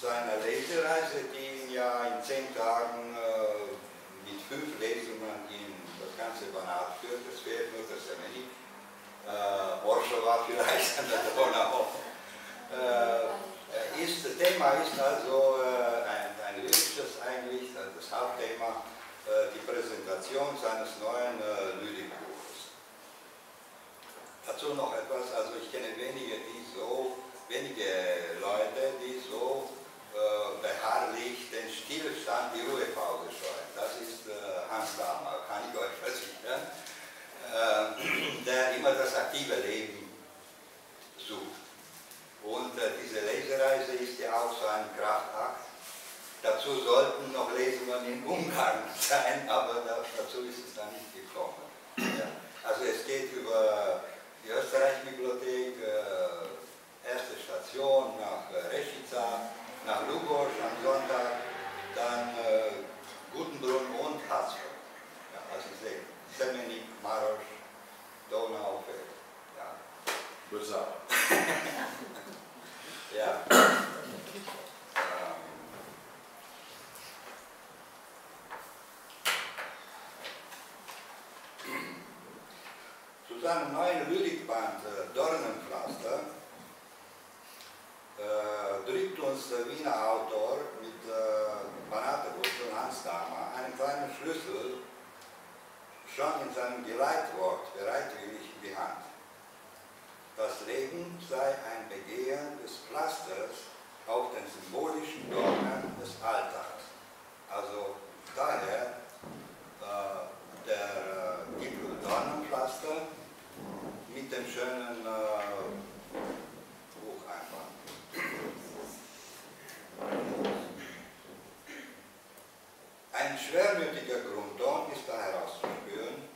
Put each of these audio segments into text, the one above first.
seiner Lesereise, die ihn ja in zehn Tagen äh, mit fünf Lesungen in das ganze Banat führt. Es fehlt nur das Semeni. Äh, Orschova vielleicht an der Donau. Äh, ist, das Thema ist also äh, ein, ein lyrisches eigentlich, das Hauptthema, äh, die Präsentation seines neuen äh, Lyrikbuches. Dazu noch etwas, also ich kenne wenige, die so, wenige Leute, die so äh, beharrlich den Stillstand, die Ruhepause scheuen. Das ist äh, Hans Dahmer, kann ich euch versichern, äh, der immer das aktive Leben sucht. Und äh, diese Lesereise ist ja auch so ein Kraftakt. Dazu sollten noch Lesungen in Ungarn sein, aber da, dazu ist es dann nicht gekommen. Ja. Also es geht über die Österreich-Bibliothek, äh, erste Station nach äh, Reschica, nach Lugosch am Sonntag, dann äh, Gutenbrunn und Hatzfeld. Ja, also ich sehe, Semenik, Marosch, Donaufeld. Ja. Böser. Ja. Zu seinem neuen Lyrikband äh, Dornenpflaster äh, drückt uns der Wiener Autor mit äh, Banatewurzel Hans Dahmer einen kleinen Schlüssel schon in seinem Geleitwort bereitwillig in die Hand. Das Leben sei ein Begehen des Pflasters auf den symbolischen Dornen des Alltags. Also daher äh, der äh, Titel Dornenpflaster mit dem schönen äh, Buch einfach. Ein schwermütiger Grundton ist da herauszuspüren,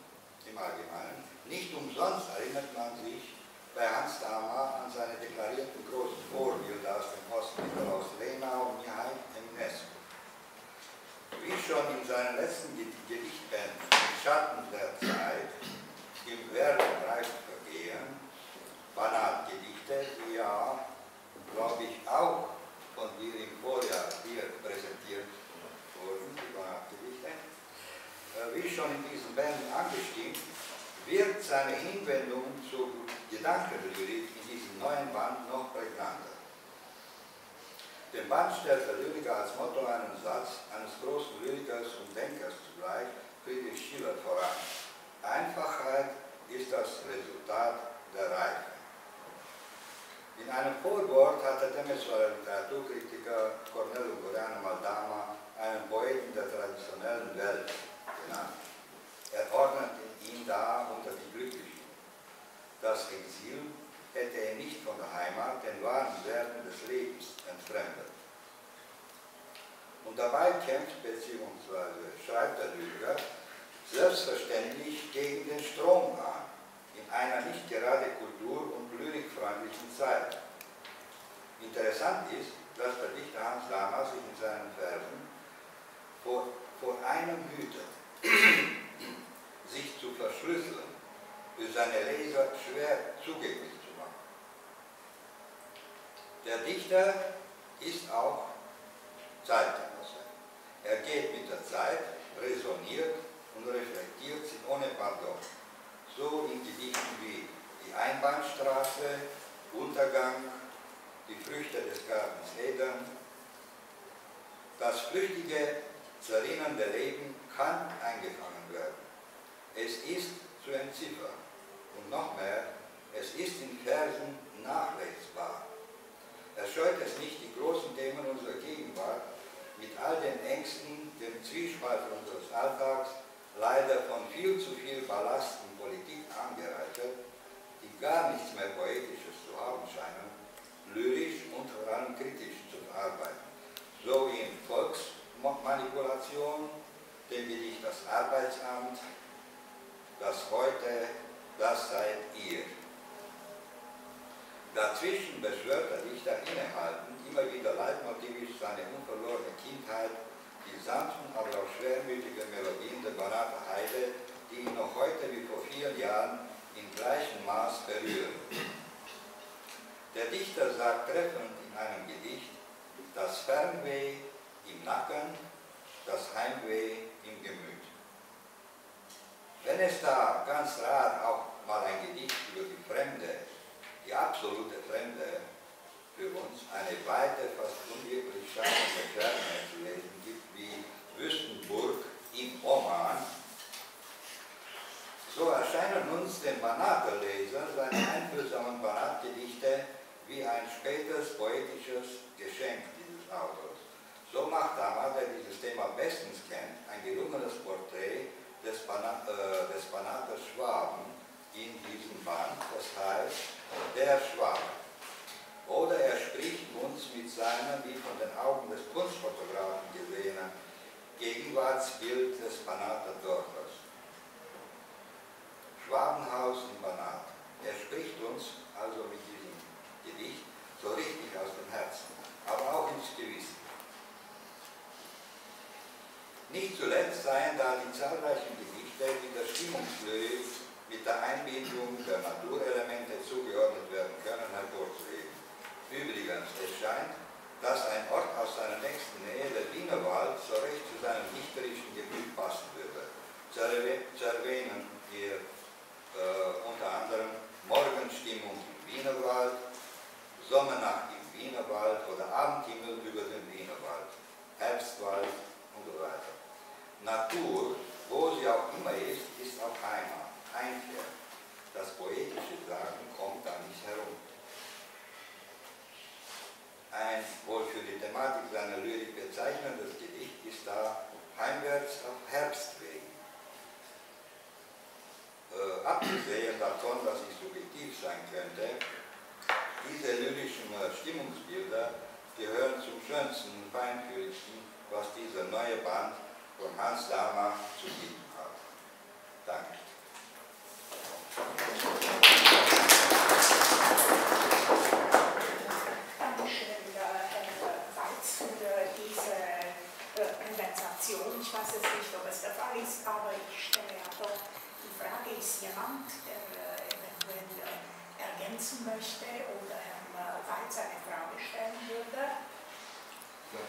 im Allgemeinen. Nicht umsonst erinnert man sich bei Hans Dahmer an seine deklarierten großen Vorbilder aus dem Osten, Nikolaus Lenau und Mihai Eminescu. Wie schon in seinen letzten Gedichtbänden Im Schatten der Zeit, im Werden reicht Vergehen, Banatgedichte, die ja, glaube ich, auch von dir im Vorjahr hier präsentiert wurden, die Banatgedichte, äh, wie schon in diesen Bänden angestimmt, wird seine Hinwendung zur Gedankenlyrik in diesem neuen Band noch prägnanter. Dem Band stellt der Lyriker als Motto einen Satz eines großen Lyrikers und Denkers zugleich, Friedrich Schiller, voran. Einfachheit ist das Resultat der Reife. In einem Vorwort hat der Temeswarer Literaturkritiker Cornelio Goriano Maldama einen Poeten der traditionellen Welt genannt. Er ordnet ihn da unter die Glücklichen. Das Exil hätte er nicht von der Heimat, den wahren Werten des Lebens entfremdet. Und dabei kämpft bzw. schreibt der Lyriker selbstverständlich gegen den Strom an, in einer nicht gerade kultur- und lyrikfreundlichen Zeit. Interessant ist, dass der Dichter Hans Dahmer sich in seinen Versen vor, vor einem hütet, sich zu verschlüsseln, für seine Leser schwer zugänglich zu machen. Der Dichter ist auch Zeitgenosse. Er geht mit der Zeit, resoniert und reflektiert sie ohne Pardon. So in Gedichten wie Die Einbahnstraße, Untergang, Die Früchte des Gartens Eden. Das flüchtige, zerrinnende Leben kann eingefangen werden. Es ist zu entziffern. Und noch mehr, es ist in Versen nachlesbar. Er scheut es nicht, die großen Themen unserer Gegenwart mit all den Ängsten, dem Zwiespalt unseres Alltags, leider von viel zu viel Ballast in Politik angereichert, die gar nichts mehr Poetisches zu haben scheinen, lyrisch und allem kritisch zu verarbeiten. So wie in Volksmanipulation, dem Gedicht Das Arbeitsamt, das heute, das seid ihr. Dazwischen beschwört der Dichter innehaltend immer wieder leitmotivisch seine unverlorene Kindheit, die sanften, aber auch schwermütigen Melodien der Banater Heide, die ihn noch heute wie vor vielen Jahren in gleichem Maß berühren. Der Dichter sagt treffend in einem Gedicht, das Fernweh im Nacken, das Heimweh im Gemüt. Wenn es da ganz rar auch mal ein Gedicht über die Fremde, die absolute Fremde, für uns eine weite, fast unwirklich scheinende Ferne zu lesen gibt, wie Wüstenburg im Oman, so erscheinen uns dem Banater-Leser seine einfühlsamen Banatgedichte wie ein spätes poetisches Geschenk dieses Autors. So macht Hammer, der dieses Thema bestens kennt, ein gelungenes Porträt des, Bana äh, des Banater Schwaben in diesem Band, das heißt Der Schwabe. Oder er spricht uns mit seinem, wie von den Augen des Kunstfotografen gesehenen, Gegenwartsbild des Banater Dorfes. Schwabenhaus in Banat. Er spricht uns also mit diesem Gedicht so richtig aus dem Herzen, aber auch ins Gewissen. Nicht zuletzt seien da die zahlreichen Gedichte, die der Stimmungslöwe mit der Einbindung der Naturelemente zugeordnet werden können, hervorzuheben. Übrigens, es scheint, dass ein Ort aus seiner nächsten Nähe, der Wienerwald, so recht zu seinem dichterischen Gebiet passen würde. Zu erwähnen hier äh, unter anderem Morgenstimmung im Wienerwald, Sommernacht im Wienerwald oder Abendhimmel über den Wienerwald, Herbstwald und so weiter. Natur, wo sie auch immer ist, ist auch Heimat, Heimkehr. Das poetische Sagen kommt da nicht herum ein wohl für die Thematik seiner Lyrik bezeichnendes Gedicht ist da Heimwärts auf Herbstwegen. Äh, abgesehen davon, dass ich subjektiv sein könnte, diese lyrischen äh, Stimmungsbilder gehören zum schönsten, feinfühligsten, was dieser neue Band von Hans Dahmer zu bieten hat. Danke. weiß jetzt nicht, ob es der Fall ist, aber ich stelle ja doch die Frage, ist jemand, der äh, eventuell äh, ergänzen möchte oder Herrn äh, Weitz eine Frage stellen würde? Ja,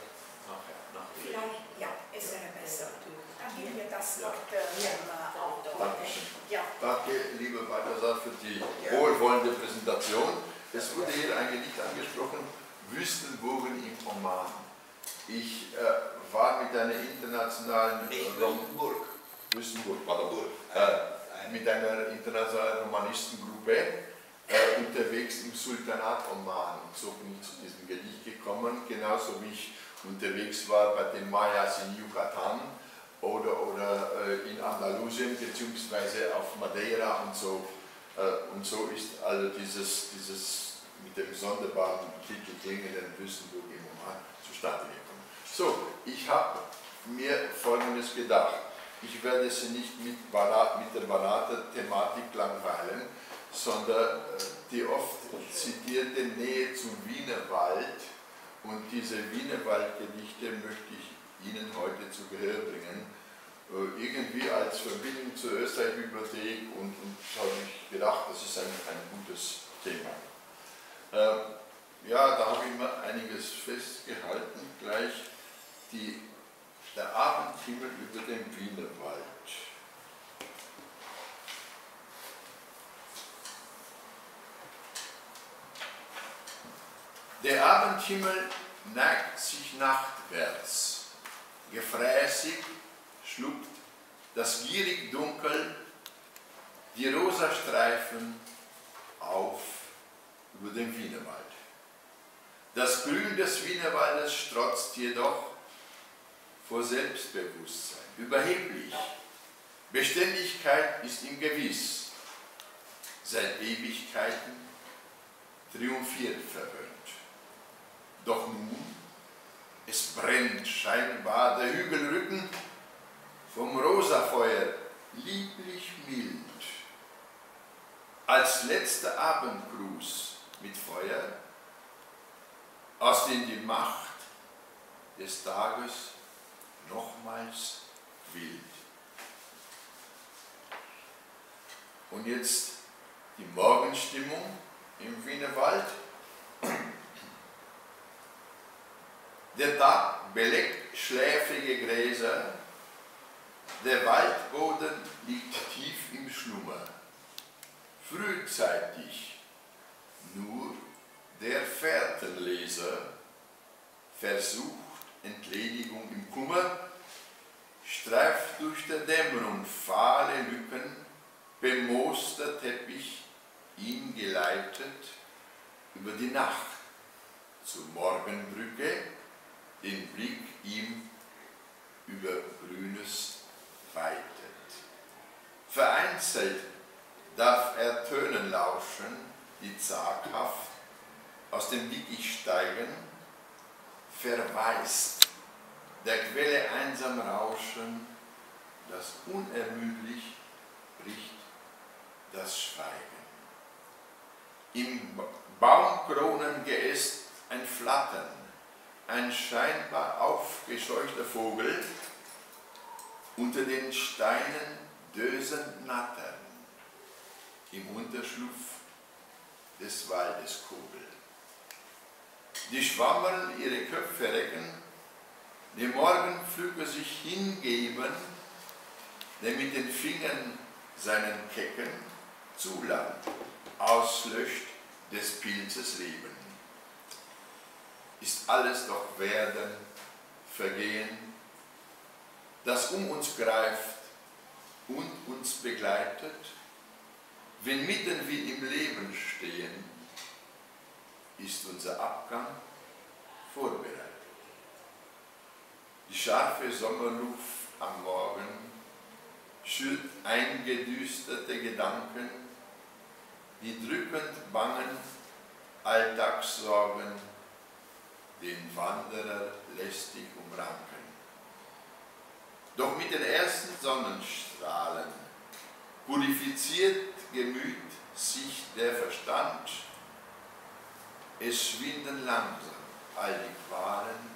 nachher, nachher. Vielleicht, ja, es wäre besser. Dann geben wir das Wort äh, Herrn Autor. Dankeschön. Ja. Danke, liebe Balthasar, für die wohlwollende Präsentation. Es wurde hier ein Gedicht angesprochen, Wüstenburgen im Oman. Ich äh, war mit einer internationalen Wüstenburg. Wüstenburg, Paderburg, äh, mit einer internationalen Romanistengruppe äh, unterwegs im Sultanat Oman und so bin ich zu diesem Gedicht gekommen, genauso wie ich unterwegs war bei den Mayas in Yucatan oder, oder äh, in Andalusien beziehungsweise auf Madeira und so. Äh, und so ist also dieses, dieses mit dem sonderbaren Titel klingenden Wüstenburg im Oman zustande gekommen. So, ich habe mir Folgendes gedacht. Ich werde Sie nicht mit, Banat, mit der Banater-Thematik langweilen, sondern äh, die oft zitierte Nähe zum Wienerwald und diese Wienerwaldgedichte möchte ich Ihnen heute zu Gehör bringen. Äh, irgendwie als Verbindung zur Österreich-Bibliothek und, und habe ich gedacht, das ist ein, ein gutes Thema. Äh, ja, da habe ich mir einiges festgehalten gleich die, der Abendhimmel über dem Wienerwald. Der Abendhimmel neigt sich nachtwärts, gefräßig schluckt das gierig Dunkel die rosa Streifen auf über dem Wienerwald. Das Grün des Wienerwaldes strotzt jedoch vor Selbstbewusstsein, überheblich. Beständigkeit ist ihm gewiss, seit Ewigkeiten triumphiert verwöhnt. Doch nun, es brennt scheinbar der Hügelrücken vom Rosafeuer lieblich mild. Als letzter Abendgruß mit Feuer, aus dem die Macht des Tages nochmals wild. Und jetzt die Morgenstimmung im Wienerwald. Der Tag beleckt schläfrige Gräser, der Waldboden liegt tief im Schlummer. Frühzeitig nur der Fährtenleser versucht Entledigung im Kummer, streift durch der Dämmerung fahle Lücken, bemooster Teppich, ihn geleitet über die Nacht zur Morgenbrücke, den Blick ihm über Grünes weitet. Vereinzelt darf er Tönen lauschen, die zaghaft aus dem Dickicht steigen, verweist der Quelle einsam rauschen, das unermüdlich bricht das Schweigen. Im Baumkronengeäst ein Flattern, ein scheinbar aufgescheuchter Vogel, unter den Steinen dösend Nattern, im Unterschlupf des Waldes Kogel. Die Schwammerl ihre Köpfe recken, die Morgenpflücker sich hingeben, der mit den Fingern seinen Kecken Zuland auslöscht des Pilzes Leben. Ist alles doch Werden, Vergehen, das um uns greift und uns begleitet, wenn mitten wie im Leben stehen, ist unser Abgang vorbereitet. Die scharfe Sommerluft am Morgen schürt eingedüsterte Gedanken, die drückend bangen Alltagssorgen den Wanderer lästig umranken. Doch mit den ersten Sonnenstrahlen purifiziert Gemüt sich der Verstand, es schwinden langsam all die Qualen,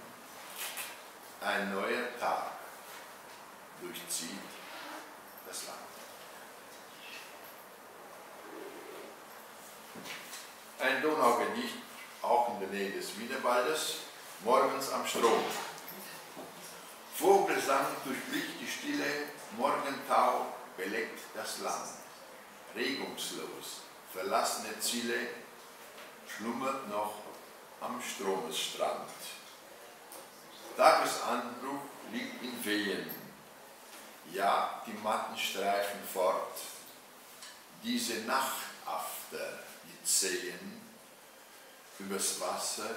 ein neuer Tag durchzieht das Land. Ein Donaugedicht, auch in der Nähe des Wienerwaldes, morgens am Strom. Vogelsang durchbricht die Stille, Morgentau beleckt das Land. Regungslos, verlassene Ziele, schlummert noch am Stromesstrand. Tagesanbruch liegt in Wehen, ja, die Matten streifen fort, diese Nachtafter, die Zehen, übers Wasser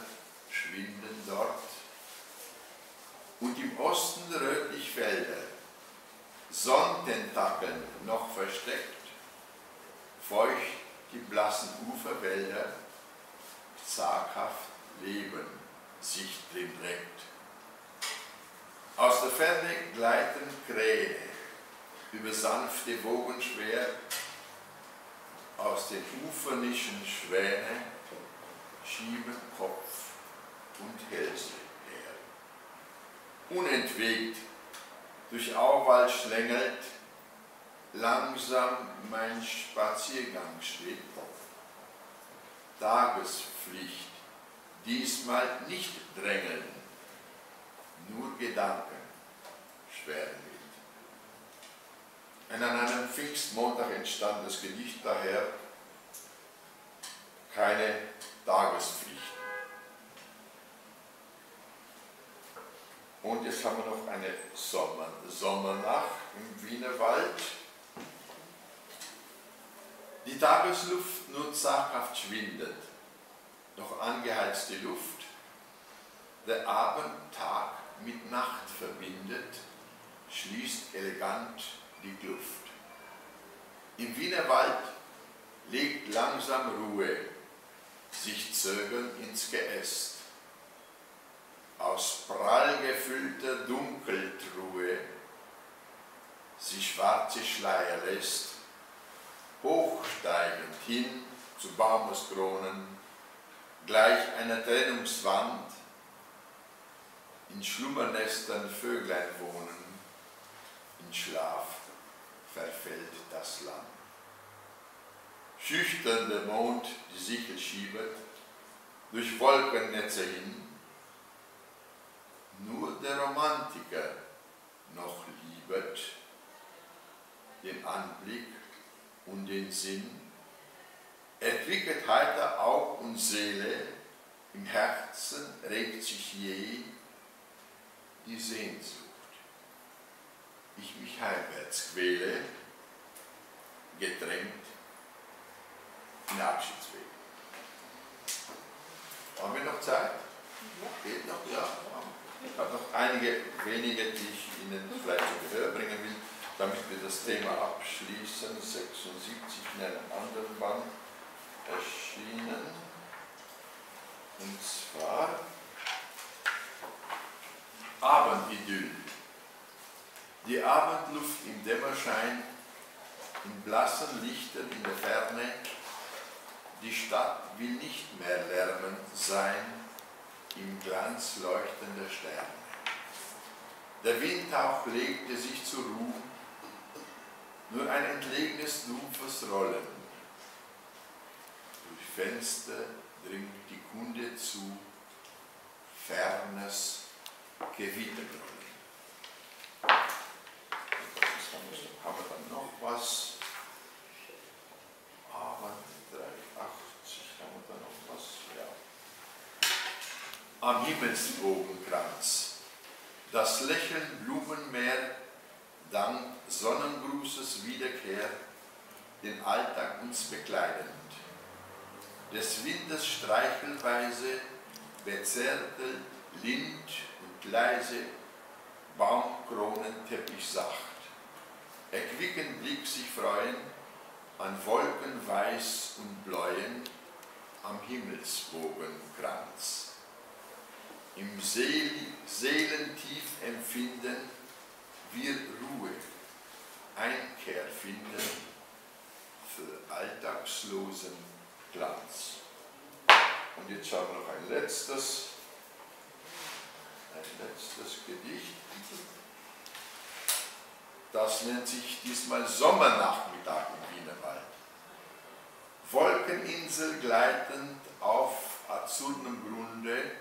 schwinden dort. Und im Osten rötlich Felder, Sonnententakeln noch versteckt, feucht die blassen Uferwälder, zaghaft Leben sich drin reckt. Aus der Ferne gleiten Kräne über sanfte Wogen schwer, aus den Ufernischen Schwäne schieben Kopf und Hälse her. Unentwegt durch Auwald schlängelt, langsam mein Spaziergang steht. Tagespflicht, diesmal nicht drängeln, nur Gedanken schweren mit. Und an einem Pfingstmontag entstand das Gedicht daher, keine Tagespflicht. Und jetzt haben wir noch eine Sommer, Sommernacht im Wienerwald. Die Tagesluft nur zaghaft schwindet, noch angeheizte Luft, der Abendtag mit Nacht verbindet, schließt elegant die Kluft. Im Wienerwald legt langsam Ruhe, sich zögern ins Geäst. Aus prall gefüllter Dunkeltruhe sie schwarze Schleier lässt, hochsteigend hin zu Baumeskronen, gleich einer Trennungswand, in Schlummernestern Vöglein wohnen, in Schlaf verfällt das Land. Schüchtern der Mond die Sichel schiebet, durch Wolkennetze hin, der Romantiker noch liebet, den Anblick und den Sinn, entwickelt heiter Aug und Seele, im Herzen regt sich je die Sehnsucht. Ich mich heimwärts quäle, gedrängt in Abschiedsweg. Haben wir noch Zeit? Geht noch? Ja. Ich habe noch einige wenige, die ich Ihnen vielleicht zu Gehör bringen will, damit wir das Thema abschließen. 76 in einem anderen Band erschienen. Und zwar Abendidyll. Die Abendluft im Dämmerschein, in blassen Lichtern in der Ferne, die Stadt will nicht mehr lärmend sein im Glanz leuchtender Sterne. Der Windhauch legte sich zur Ruhe, nur ein entlegenes dumpfes Rollen. Durch Fenster dringt die Kunde zu, fernes Gewittergrollen. Haben wir dann noch was? Aber 380 haben wir dann noch was? Ja. Am Himmelsbogenkranz. Das Lächeln Blumenmeer dank Sonnengrußes Wiederkehr den Alltag uns bekleidend. Des Windes Streichelweise bezerrte Lind leise Baumkronenteppich sacht. Erquicken Blick sich freuen an Wolken weiß und bläuen am Himmelsbogenkranz. Im Seel Seelentief empfinden wir Ruhe, Einkehr finden für alltagslosen Glanz. Und jetzt schauen wir noch ein letztes, ein letztes Gedicht. Das nennt sich diesmal Sommernachmittag im Wienerwald. Wolkeninsel gleitend auf azurnem Grunde,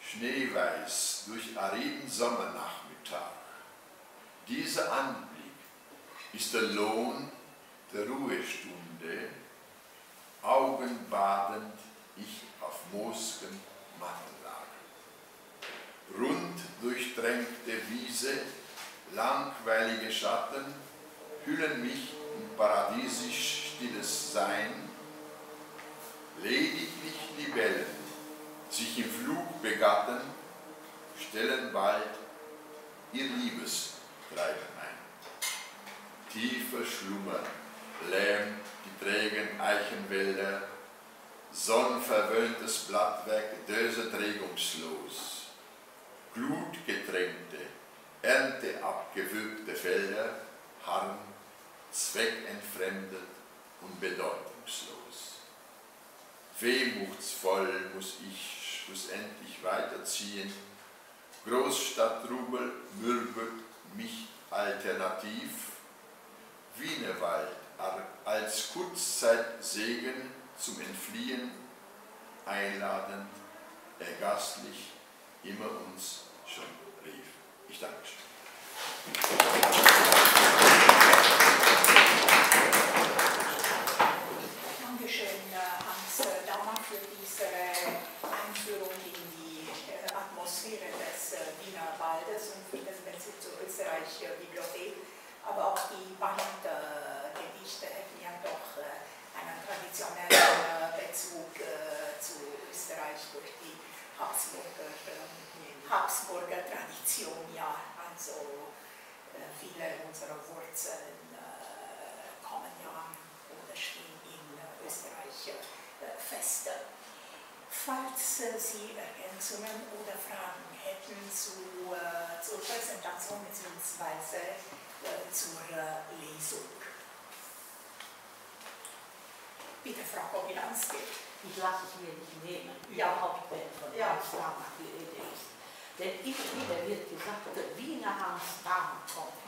schneeweiß durch ariden Sommernachmittag. Dieser Anblick ist der Lohn der Ruhestunde, augenbadend ich auf Mosken Matten langweilige Schatten hüllen mich in paradiesisch stilles Sein, lediglich Libellen sich im Flug begatten, stellen bald ihr Liebestreiben ein. Tiefer Schlummer lähmt die trägen Eichenwälder, sonnenverwöhntes Blattwerk döset regungslos. Glutgetränkte, ernteabgewürgte Felder harren, zweckentfremdet und bedeutungslos. Wehmutsvoll muss ich schlussendlich weiterziehen. Großstadtrubel mürbelt mich alternativ. Wienerwald als Kurzzeit-Segen zum Entfliehen einladend, ergastlich immer uns schon. Ich danke schön. Dankeschön, Hans Daumer, für diese Einführung in die Atmosphäre des Wiener Waldes und für den Bezug zur Österreich-Bibliothek. Aber auch die Band-Gedichte hätten ja doch einen traditionellen Bezug zu Österreich durch die Habsburger, Habsburger Tradition. Ja, also viele unserer Wurzeln kommen ja oder stehen in Österreich fest. Falls Sie Ergänzungen oder Fragen hätten zu, zur Präsentation bzw. zur Lesung. Bitte, Frau Kobilanski. Ich lasse es mir nicht nehmen, Ja. überhaupt wenn von Ja. Hans Dahmer die Rede ist. Denn immer wieder wird gesagt, der Wiener Hans Dahmer kommt.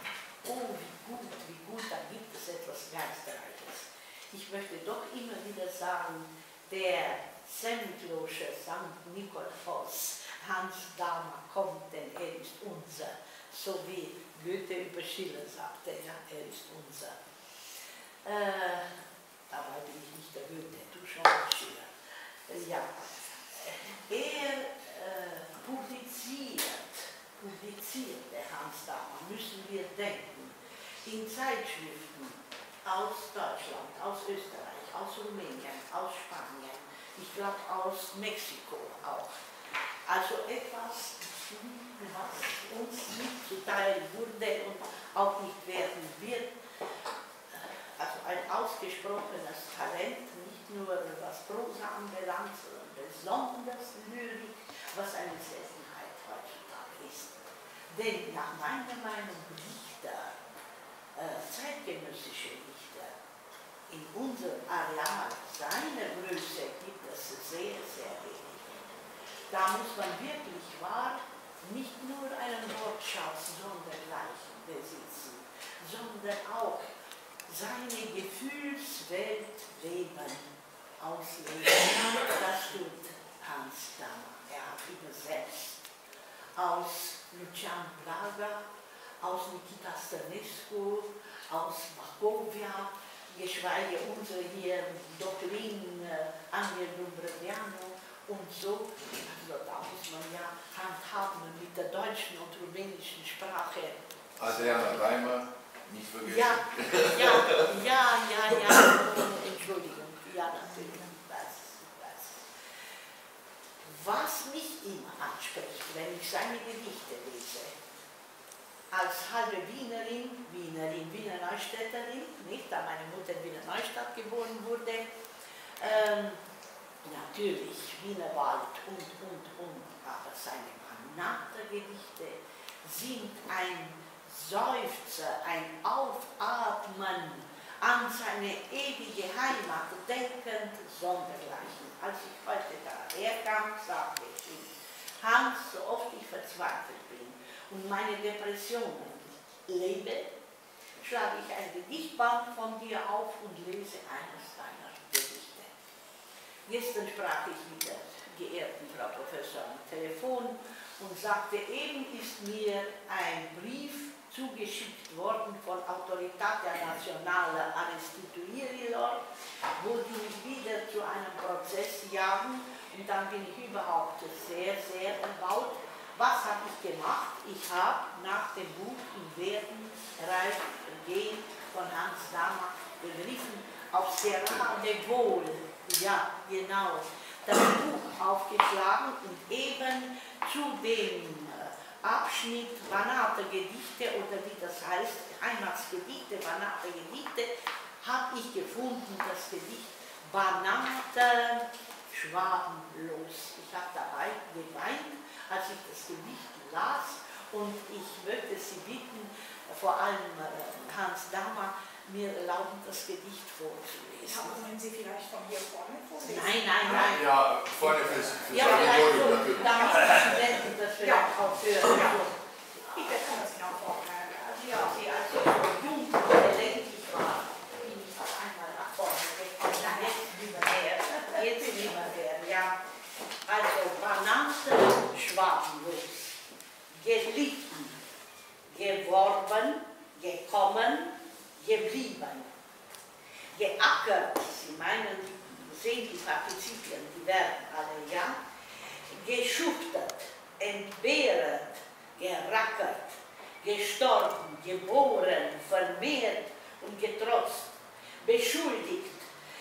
Oh, wie gut, wie gut, da gibt es etwas Geistreiches. Ich möchte doch immer wieder sagen, der Sendlosche St. Nikolaus Hans Dahmer kommt, denn er ist unser, so wie Goethe über Schiller sagte, ja, er ist unser. Äh, dabei bin ich nicht der Goethe, du schon Schiller. Ja, er äh, publiziert, publiziert der Hans Dahmer, müssen wir denken, in Zeitschriften aus Deutschland, aus Österreich, aus Rumänien, aus Spanien, ich glaube aus Mexiko auch. Also etwas, was uns nicht zuteil wurde und auch nicht werden wird. Also ein ausgesprochenes Talent, nicht nur was Prosa anbelangt, sondern besonders Lyrik, was eine Seltenheit heutzutage ist. Denn nach meiner Meinung Dichter, äh, zeitgenössische Dichter, in unserem Areal seiner Größe gibt es sehr, sehr wenig. Da muss man wirklich wahr nicht nur einen Wortschatz sondergleichen besitzen, sondern auch seine Gefühlswelt leben, ausleben. Das tut Hans Dammer. Er hat übersetzt aus Lucian Plaga, aus Nikita Stanescu, aus Bakovia, geschweige unsere hier Doktrin äh, Angel Lumbrediano und so. Also da muss man ja handhaben mit der deutschen und rumänischen Sprache. Adriana Reimer, nicht vergessen. Ja, ja, ja, ja, ja, Entschuldigung, ja natürlich, was, was. Was mich immer anspricht, wenn ich seine Gedichte lese, als halbe Wienerin, Wienerin, Wiener Neustädterin, nicht, da meine Mutter in Wiener Neustadt geboren wurde, ähm, natürlich Wienerwald und, und, und, aber seine Manata-Gedichte sind ein Seufzer, ein Aufatmen an seine ewige Heimat, denkend sondergleichen. Als ich heute daherkam, sagte ich ihm, Hans, so oft ich verzweifelt bin und meine Depressionen lebe, schlage ich ein Gedichtband von dir auf und lese eines deiner. Gestern sprach ich mit der geehrten Frau Professor am Telefon und sagte, eben ist mir ein Brief zugeschickt worden von Autoritatea Nationale a Restituirilor, wo die mich wieder zu einem Prozess jagen und dann bin ich überhaupt sehr, sehr erbaut. Was habe ich gemacht? Ich habe nach dem Buch im Werden, Reich, Gehen von Hans Dahmer begriffen, auf Serra de Wohl, ja, genau, das Buch aufgeschlagen und eben zu dem Abschnitt Banate Gedichte oder wie das heißt, Heimatsgedichte, Banate Gedichte, habe ich gefunden, das Gedicht Banate Schwabenlos. Ich habe dabei geweint, als ich das Gedicht las und ich möchte Sie bitten, vor allem Hans Dahmer, mir erlauben, das Gedicht vorzulesen. Haben Sie vielleicht von hier vorne vorlesen? Nein, nein, nein. Ja, vorne fürs, fürs Ja, vielleicht Auditorium so, natürlich. damit die Studenten das vielleicht auch hören. Ja. Bitte kommen Sie nach vorne. Also ja, sie als ich jung und gelenkig war, bin ich auf einmal nach vorne gekommen. Jetzt lieber her, jetzt lieber her, ja. Also Banante schwabenlos, gelitten, geworben, gekommen, geblieben, 20 Partizipien, die werden alle ja, geschuftet, entbehrt, gerackert, gestorben, geboren, vermehrt und getrotzt, beschuldigt,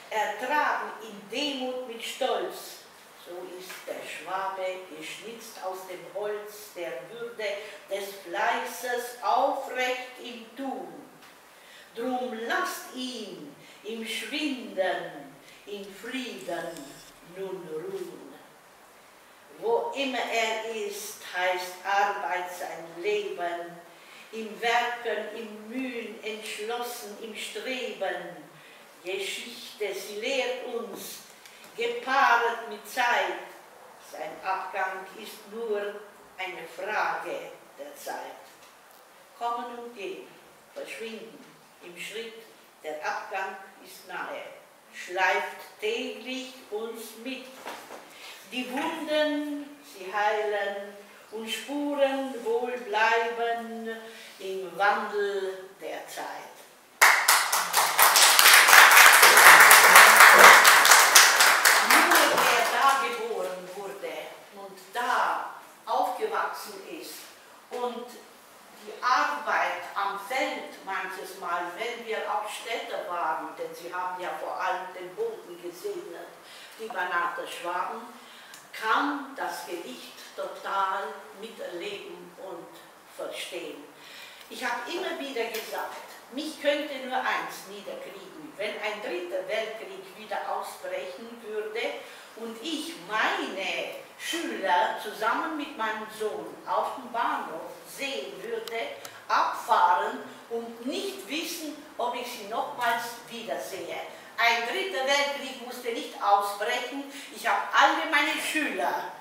ertragen in Demut mit Stolz. So ist der Schwabe geschnitzt aus dem Holz der Würde des Fleißes aufrecht im Tun. Drum lasst ihn im Schwinden in Frieden nun ruhen. Wo immer er ist, heißt Arbeit sein Leben, im Werken, im Mühen, entschlossen, im Streben. Geschichte, sie lehrt uns, gepaart mit Zeit. Sein Abgang ist nur eine Frage der Zeit. Kommen und gehen, verschwinden im Schritt, der Abgang ist nahe, schleift täglich uns mit. Die Wunden sie heilen und Spuren wohl bleiben im Wandel der Zeit. Nur wer da geboren wurde und da aufgewachsen ist und die Arbeit am Feld manches Mal, wenn wir auch Städter waren, denn sie haben ja vor allem den Boden gesegnet, die Banater Schwaben, kann das Gewicht total miterleben und verstehen. Ich habe immer wieder gesagt, mich könnte nur eins niederkriegen, wenn ein dritter Weltkrieg wieder ausbrechen würde und ich meine Schüler zusammen mit meinem Sohn auf dem Bahnhof sehen würde, abfahren und nicht wissen, ob ich sie nochmals wiedersehe. Ein dritter Weltkrieg musste nicht ausbrechen. Ich habe alle meine Schüler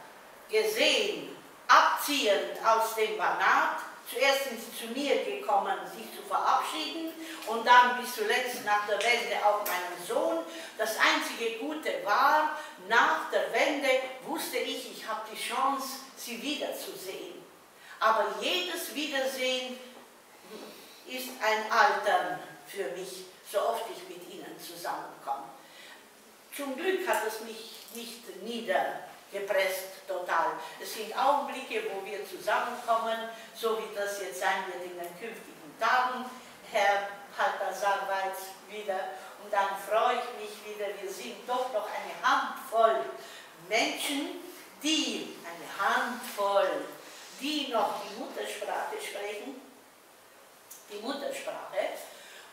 gesehen, abziehend aus dem Banat. Zuerst sind sie zu mir gekommen, sich zu verabschieden und dann bis zuletzt nach der Wende auch meinen Sohn. Das einzige Gute war, nach der Wende wusste ich, ich habe die Chance, sie wiederzusehen. Aber jedes Wiedersehen ist ein Altern für mich, so oft ich mit ihnen zusammenkomme. Zum Glück hat es mich nicht niedergepresst total. Es sind Augenblicke, wo wir zusammenkommen, so wie das jetzt sein wird in den künftigen Tagen. Herr Balthasar Weiz wieder. Und dann freue ich mich wieder, wir sind doch noch eine Handvoll Menschen, die, eine Handvoll, die noch die Muttersprache sprechen, die Muttersprache,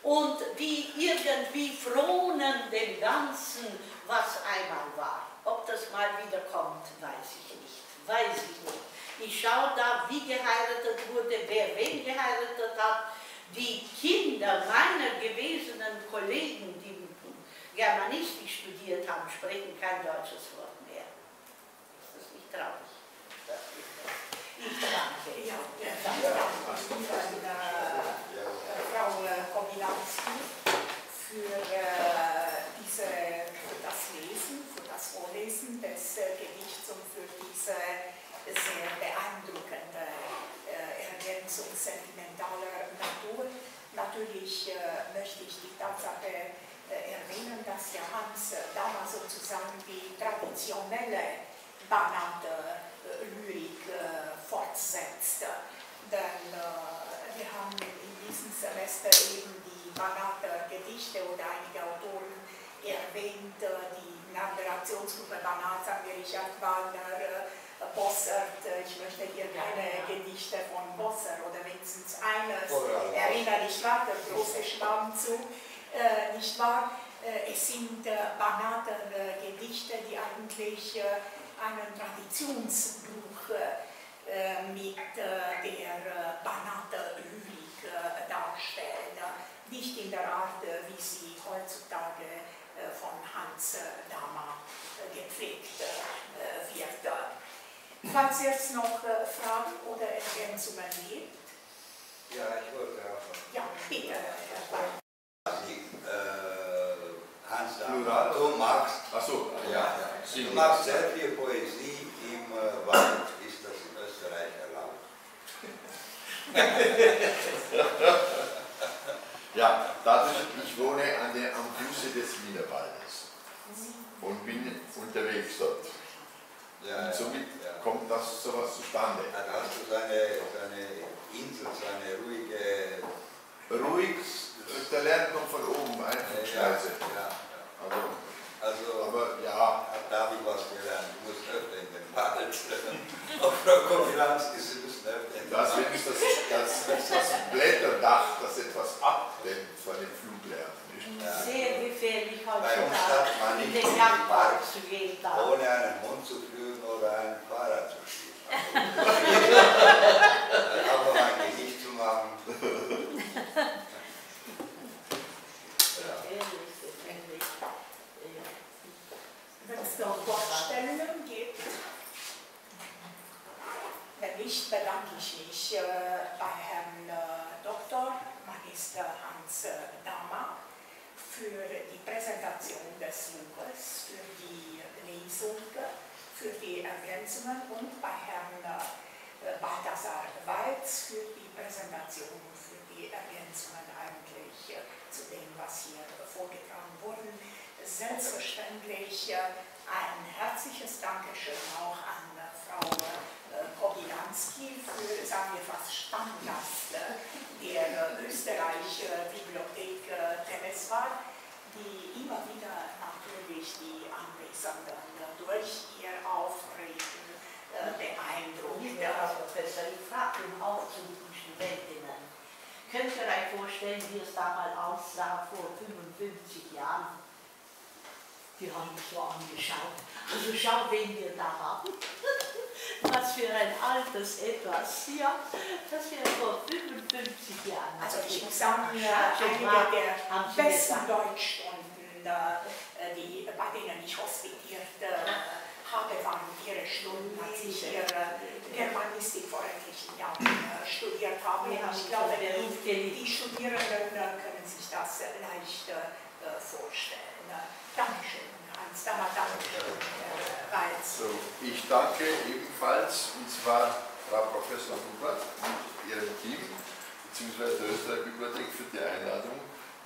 und die irgendwie fronen dem Ganzen, was einmal war. Ob das mal wieder kommt, weiß ich nicht. Weiß ich nicht. Ich schaue da, wie geheiratet wurde, wer wen geheiratet hat. Die Kinder meiner gewesenen Kollegen, die Germanistik studiert haben, sprechen kein deutsches Wort mehr. Ist das nicht traurig? Ist. Ich danke. Ja. Frau Komilanski für, äh, diese, das Lesen, für das Vorlesen des äh, Gedichts und für diese sehr beeindruckende äh, Ergänzung sentimentaler Natur. Natürlich äh, möchte ich die Tatsache äh, erwähnen, dass ja Hans äh, damals sozusagen die traditionelle Banate-Lyrik äh, fortsetzt. Denn wir haben in diesem Semester eben die Banater Gedichte oder einige Autoren erwähnt, die nach der Aktionsgruppe Banat, sagen wir Richard Wagner, Bossert, ich möchte hier keine Gedichte von Bossert oder wenigstens eines erinnere ich war, der große Schwamm zu, äh, nicht wahr? Äh, es sind äh, Banater Gedichte, die eigentlich einen Traditionsbruch mit der Banater Lyrik darstellen, nicht in der Art, wie sie heutzutage von Hans Dama gepflegt wird. Falls es noch Fragen oder Ergänzungen gibt? Ja, ich wollte auch. Ja, bitte, Herr Bach. Hans Dahmer, du machst, Achso, ja, ja, du machst sehr viel Poesie im äh, Wald, ist das in Österreich erlaubt? Ja, dadurch, ich wohne an der, am Fuße des Wienerwaldes und bin unterwegs dort. Ja, und somit ja. kommt das sowas zustande. Dann hast du seine, seine Insel, seine ruhige Ruhig, da lernt man von oben Einflussweise. Ja. Also, Also, aber ja, hat David was gelernt, du musst öfter in den Wald. Auf Frau Komilanski, Sie müssen öfter in den das Wald. ist das, das, das, das Blätterdach, das etwas abdämmt von dem Fluglärm. Ja. Sehr gefährlich Bei uns heutzutage in nicht den Park zu gehen. Da. ohne einen Hund zu führen oder ein Fahrrad zu schieben. Aber mal ein Gesicht zu machen. Wenn es noch Vorstellungen gibt, wenn nicht, bedanke ich mich äh, bei Herrn äh, Dr. Magister Hans äh, für die Präsentation des Buches, für die Lesung, für die Ergänzungen und bei Herrn Balthasar Weiz für die Präsentation, für die Ergänzungen eigentlich zu dem, was hier vorgetragen wurde. Selbstverständlich ein herzliches Dankeschön auch an Frau Kobilanski für, sagen wir fast Stammgast der Österreich-Bibliothek Temeswar, die immer wieder natürlich die Anwesenden durch ihr Auftreten äh, beeindruckt. Herr Professor, ich frage zu den Studentinnen. Könnt ihr euch vorstellen, wie es damals aussah vor 55 Jahren? Die haben mich so angeschaut. Also schau, wen wir da haben. Was für ein altes Etwas. Ja, das wir vor 55 Jahren Also ich muss sagen, einige der besten Deutschstunden, äh, die, bei denen ich hospitiert äh, habe, waren ihre Stunden, als ich ihre Germanistik vor etlichen Jahren äh, studiert habe. Und ich glaube, die, die Studierenden können sich das leicht vorstellen. Dankeschön, Hans. Dankeschön, Reiz. So, ich danke ebenfalls, und zwar Frau Professor Hubert und ihrem Team, beziehungsweise der Österreich-Bibliothek für die Einladung.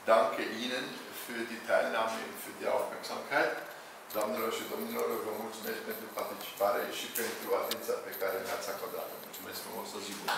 Danke Ihnen für die Teilnahme und für die Aufmerksamkeit. Doamnelor și domnilor, vă mulțumesc pentru participare și pentru atenția pe care mi-ați acordat-o. Mulțumesc frumos, o zi bună!